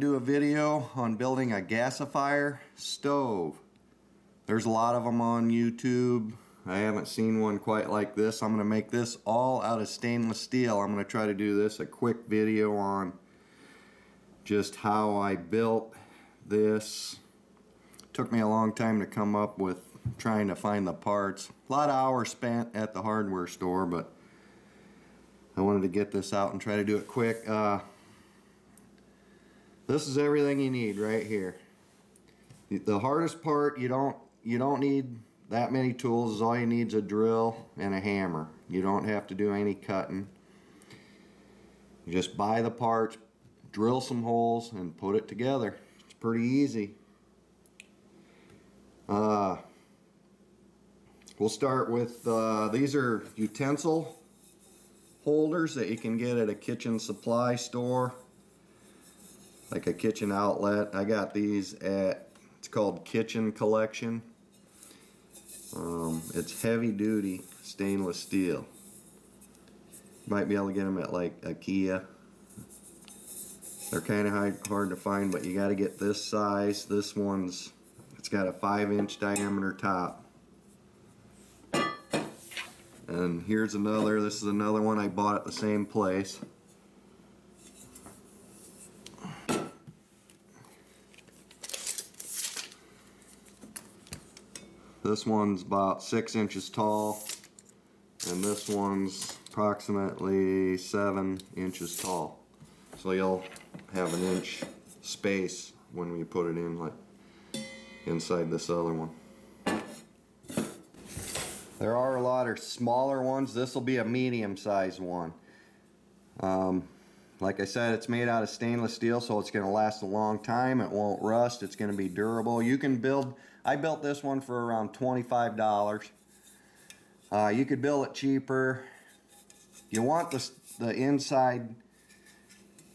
do a video on building a gasifier stove. There's a lot of them on YouTube. I haven't seen one quite like this. I'm going to make this all out of stainless steel. I'm going to try to do this a quick video on just how I built this. Took me a long time to come up with trying to find the parts. A lot of hours spent at the hardware store, but I wanted to get this out and try to do it quick. Uh, this is everything you need right here. The hardest part, you don't you don't need that many tools. All you need is a drill and a hammer. You don't have to do any cutting. You just buy the parts, drill some holes, and put it together. It's pretty easy. Uh, we'll start with, uh, these are utensil holders that you can get at a kitchen supply store like a kitchen outlet. I got these at, it's called Kitchen Collection. Um, it's heavy duty stainless steel. Might be able to get them at like IKEA. They're kind of hard to find, but you got to get this size. This one's, it's got a 5 inch diameter top. And here's another, this is another one I bought at the same place. This one's about six inches tall and this one's approximately seven inches tall. So you'll have an inch space when we put it in like inside this other one. There are a lot of smaller ones. This will be a medium sized one. Um, like I said, it's made out of stainless steel, so it's going to last a long time. It won't rust. It's going to be durable. You can build, I built this one for around $25. Uh, you could build it cheaper. You want the, the inside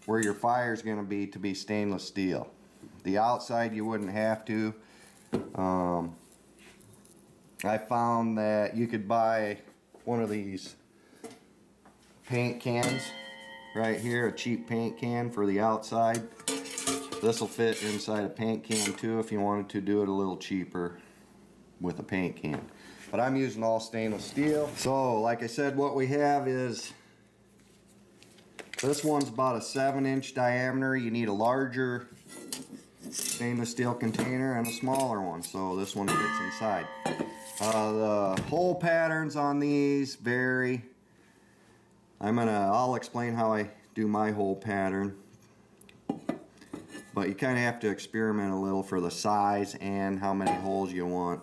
where your fire is going to be to be stainless steel. The outside you wouldn't have to. Um, I found that you could buy one of these paint cans right here, a cheap paint can for the outside. This will fit inside a paint can too if you wanted to do it a little cheaper with a paint can. But I'm using all stainless steel. So like I said, what we have is, this one's about a seven inch diameter. You need a larger stainless steel container and a smaller one. So this one fits inside. Uh, the hole patterns on these vary. I'm gonna, I'll explain how I do my hole pattern. But you kind of have to experiment a little for the size and how many holes you want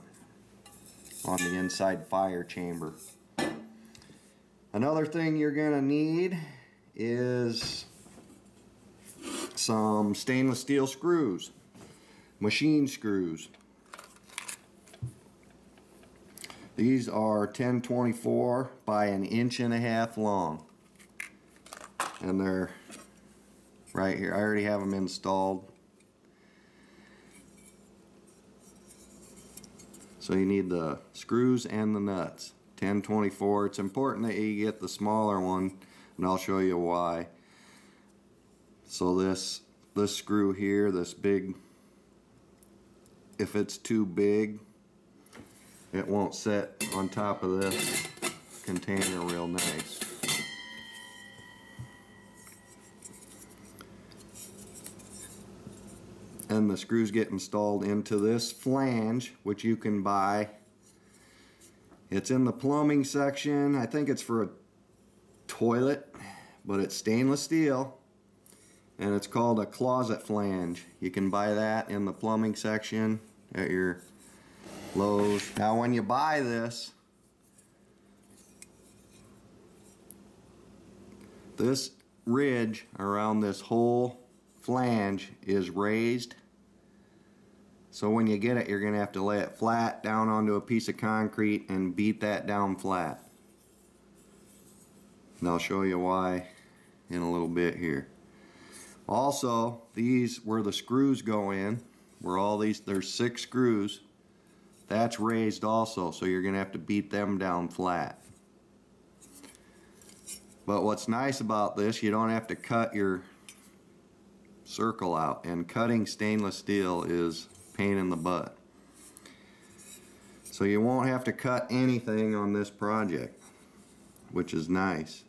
on the inside fire chamber. Another thing you're gonna need is some stainless steel screws, machine screws. These are 1024 by an inch and a half long. And they're right here. I already have them installed. So you need the screws and the nuts. 1024. It's important that you get the smaller one and I'll show you why. So this this screw here, this big if it's too big it won't set on top of this container real nice. And the screws get installed into this flange, which you can buy. It's in the plumbing section. I think it's for a toilet, but it's stainless steel. And it's called a closet flange. You can buy that in the plumbing section at your Lowe's. Now when you buy this, this ridge around this whole flange is raised. So when you get it, you're going to have to lay it flat down onto a piece of concrete and beat that down flat. And I'll show you why in a little bit here. Also, these where the screws go in, where all these, there's six screws that's raised also, so you're going to have to beat them down flat. But what's nice about this, you don't have to cut your circle out and cutting stainless steel is pain in the butt. So you won't have to cut anything on this project, which is nice.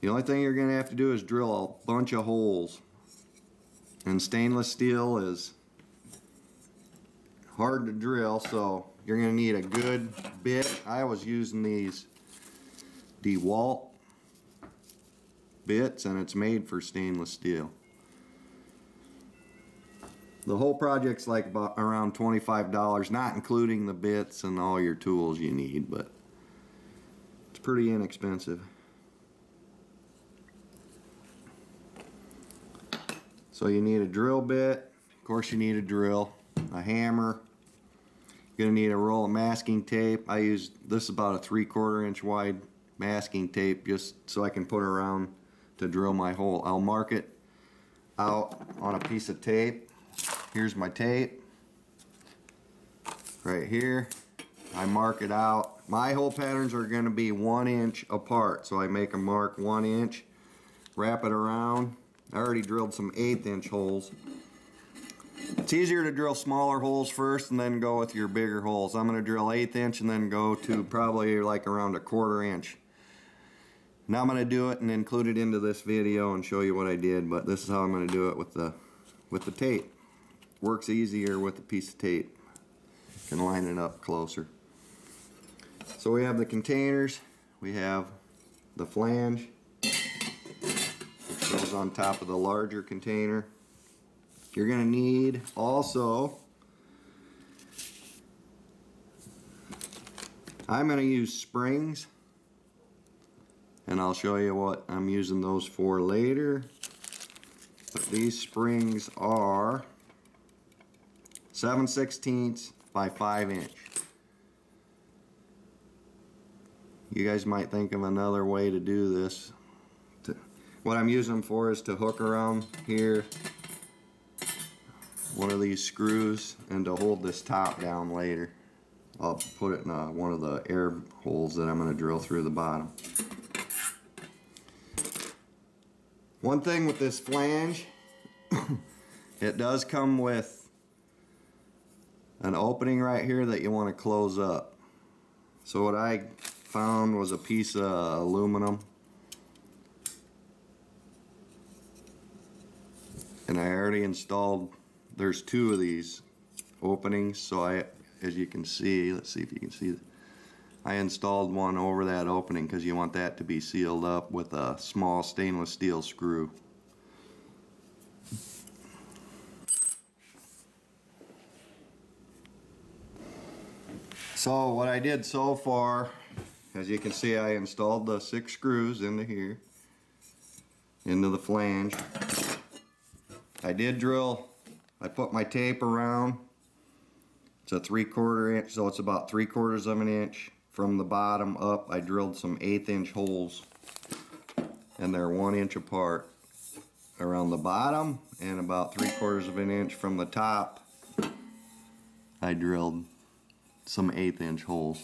The only thing you're going to have to do is drill a bunch of holes. And stainless steel is hard to drill, so you're going to need a good bit. I was using these DeWalt bits and it's made for stainless steel. The whole project's like about around $25, not including the bits and all your tools you need, but it's pretty inexpensive. So you need a drill bit, of course you need a drill, a hammer, you're gonna need a roll of masking tape. I use, this is about a three quarter inch wide masking tape just so I can put around to drill my hole. I'll mark it out on a piece of tape. Here's my tape. Right here. I mark it out. My hole patterns are going to be one inch apart. So I make a mark one inch. Wrap it around. I already drilled some eighth inch holes. It's easier to drill smaller holes first and then go with your bigger holes. I'm going to drill eighth inch and then go to probably like around a quarter inch. Now I'm going to do it and include it into this video and show you what I did, but this is how I'm going to do it with the with the tape. Works easier with a piece of tape. Can line it up closer. So we have the containers, we have the flange, which goes on top of the larger container. You're going to need also I'm going to use springs and I'll show you what I'm using those for later. But these springs are 7 16ths by 5 inch. You guys might think of another way to do this. What I'm using them for is to hook around here one of these screws and to hold this top down later. I'll put it in uh, one of the air holes that I'm going to drill through the bottom. One thing with this flange, it does come with an opening right here that you want to close up. So what I found was a piece of aluminum and I already installed there's two of these openings so I as you can see let's see if you can see I installed one over that opening because you want that to be sealed up with a small stainless steel screw. So what I did so far, as you can see I installed the six screws into here, into the flange. I did drill, I put my tape around, it's a three quarter inch, so it's about three quarters of an inch. From the bottom up I drilled some eighth inch holes and they're one inch apart. Around the bottom and about three quarters of an inch from the top I drilled some eighth inch holes.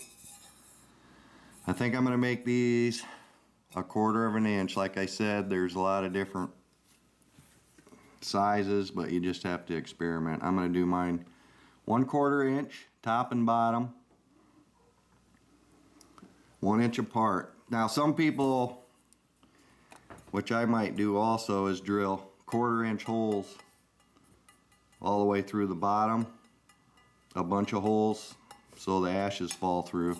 I think I'm gonna make these a quarter of an inch. Like I said there's a lot of different sizes but you just have to experiment I'm gonna do mine one quarter inch top and bottom one inch apart. Now some people, which I might do also, is drill quarter inch holes all the way through the bottom, a bunch of holes so the ashes fall through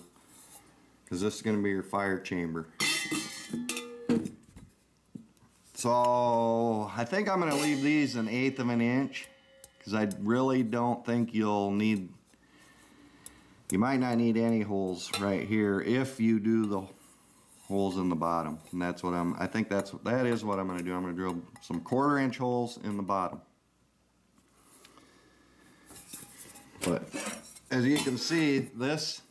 because this is going to be your fire chamber. So I think I'm going to leave these an eighth of an inch because I really don't think you'll need you might not need any holes right here if you do the holes in the bottom. And that's what I'm, I think that's, that is what I'm going to do. I'm going to drill some quarter inch holes in the bottom. But as you can see, this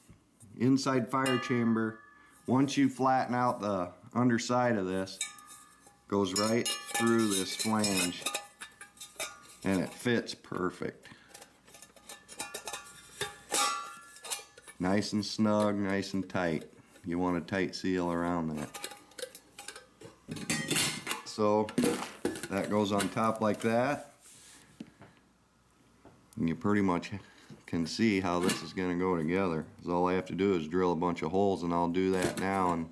inside fire chamber, once you flatten out the underside of this, goes right through this flange and it fits perfect. Nice and snug, nice and tight. You want a tight seal around that. So, that goes on top like that. And you pretty much can see how this is going to go together. So all I have to do is drill a bunch of holes and I'll do that now and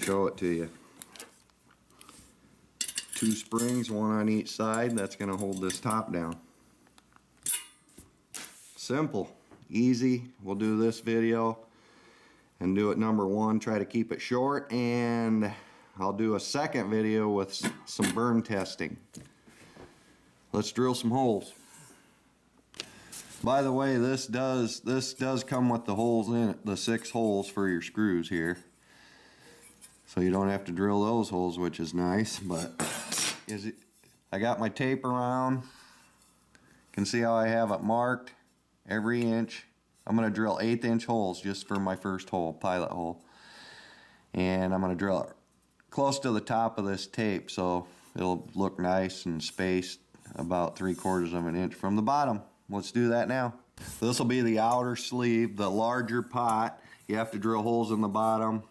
show it to you. Two springs, one on each side, that's going to hold this top down. Simple, easy. We'll do this video and do it number one, try to keep it short and I'll do a second video with some burn testing. Let's drill some holes. By the way, this does this does come with the holes in it, the six holes for your screws here. So you don't have to drill those holes, which is nice, but is it I got my tape around. Can see how I have it marked every inch. I'm going to drill eighth inch holes just for my first hole, pilot hole. And I'm going to drill it close to the top of this tape so it'll look nice and spaced about three quarters of an inch from the bottom. Let's do that now. This will be the outer sleeve, the larger pot. You have to drill holes in the bottom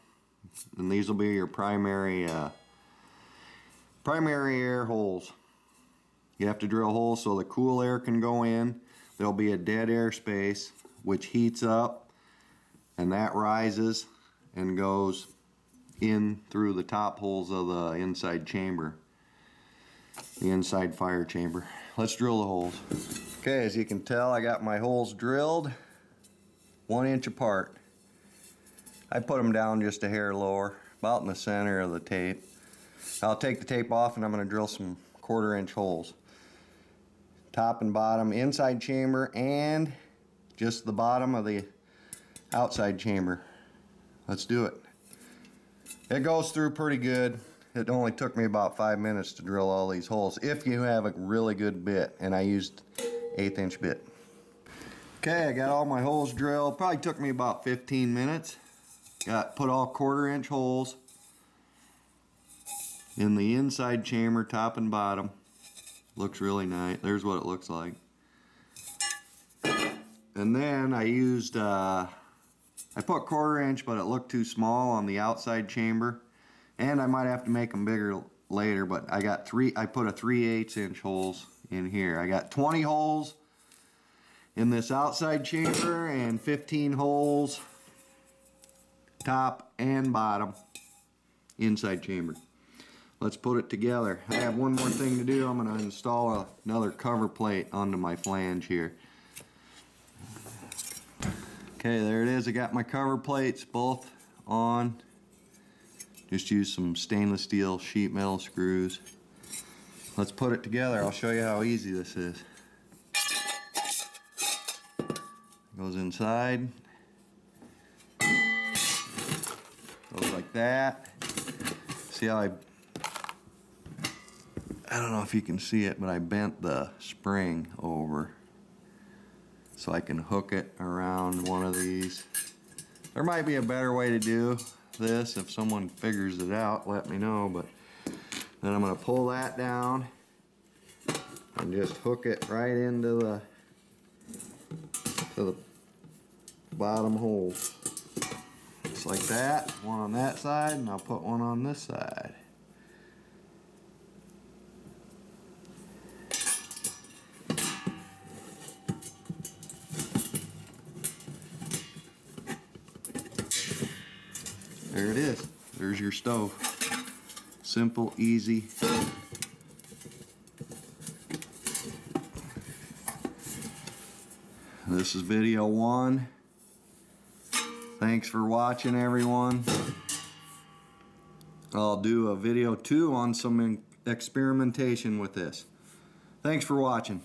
and these will be your primary uh, primary air holes. You have to drill holes so the cool air can go in. There'll be a dead air space which heats up and that rises and goes in through the top holes of the inside chamber, the inside fire chamber. Let's drill the holes. Okay, as you can tell, I got my holes drilled one inch apart. I put them down just a hair lower, about in the center of the tape. I'll take the tape off and I'm going to drill some quarter inch holes. Top and bottom, inside chamber, and just the bottom of the outside chamber. Let's do it. It goes through pretty good. It only took me about five minutes to drill all these holes if you have a really good bit and I used eighth inch bit. Okay, I got all my holes drilled. Probably took me about 15 minutes. Got put all quarter inch holes in the inside chamber, top and bottom. Looks really nice. There's what it looks like. And then I used uh, I put quarter inch, but it looked too small on the outside chamber. And I might have to make them bigger later, but I got three, I put a 3 8 inch holes in here. I got 20 holes in this outside chamber and 15 holes top and bottom inside chamber. Let's put it together. I have one more thing to do. I'm going to install another cover plate onto my flange here. Okay, there it is. I got my cover plates both on. Just use some stainless steel sheet metal screws. Let's put it together. I'll show you how easy this is. Goes inside. Goes like that. See how I I don't know if you can see it, but I bent the spring over so I can hook it around one of these. There might be a better way to do this. If someone figures it out, let me know. But then I'm going to pull that down and just hook it right into the to the bottom hole. Just like that. One on that side, and I'll put one on this side. There it is. There's your stove. Simple, easy. This is video one. Thanks for watching everyone. I'll do a video two on some experimentation with this. Thanks for watching.